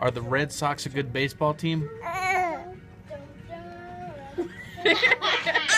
Are the Red Sox a good baseball team?